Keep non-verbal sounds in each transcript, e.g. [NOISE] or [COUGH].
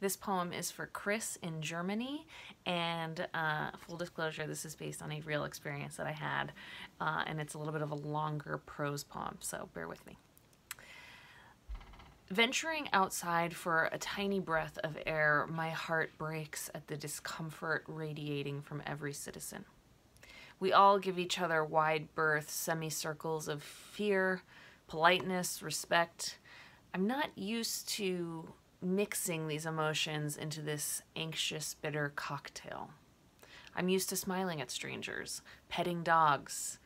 This poem is for Kris in Germany, and uh, full disclosure, this is based on a real experience that I had, uh, and it's a little bit of a longer prose poem, so bear with me. Venturing outside for a tiny breath of air, my heart breaks at the discomfort radiating from every citizen. We all give each other wide berth, semicircles of fear, politeness, respect. I'm not used to mixing these emotions into this anxious, bitter cocktail. I'm used to smiling at strangers, petting dogs,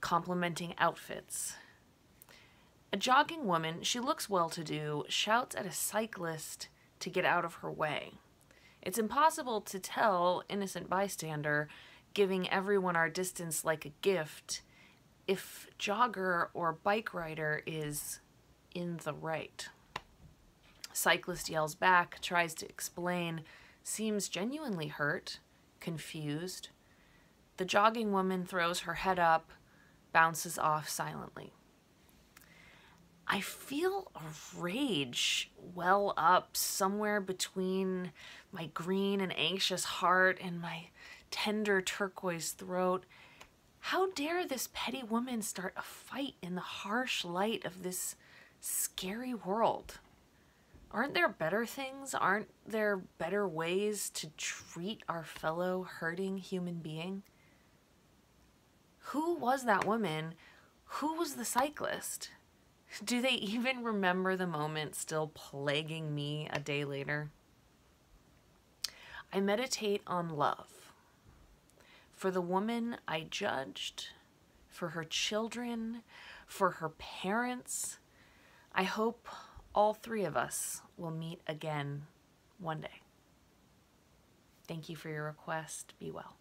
complimenting outfits. A jogging woman, she looks well to do, shouts at a cyclist to get out of her way. It's impossible to tell, innocent bystander, giving everyone our distance like a gift, if jogger or bike rider is in the right. Cyclist yells back, tries to explain, seems genuinely hurt, confused. The jogging woman throws her head up, bounces off silently. I feel a rage well up somewhere between my green and anxious heart and my tender turquoise throat. How dare this petty woman start a fight in the harsh light of this scary world? Aren't there better things? Aren't there better ways to treat our fellow hurting human being? Who was that woman? Who was the cyclist? Do they [LAUGHS] even remember the moment still plaguing me a day later? I meditate on love. For the woman I judged, for her children, for her parents. I hope all three of us will meet again one day. Thank you for your request. Be well.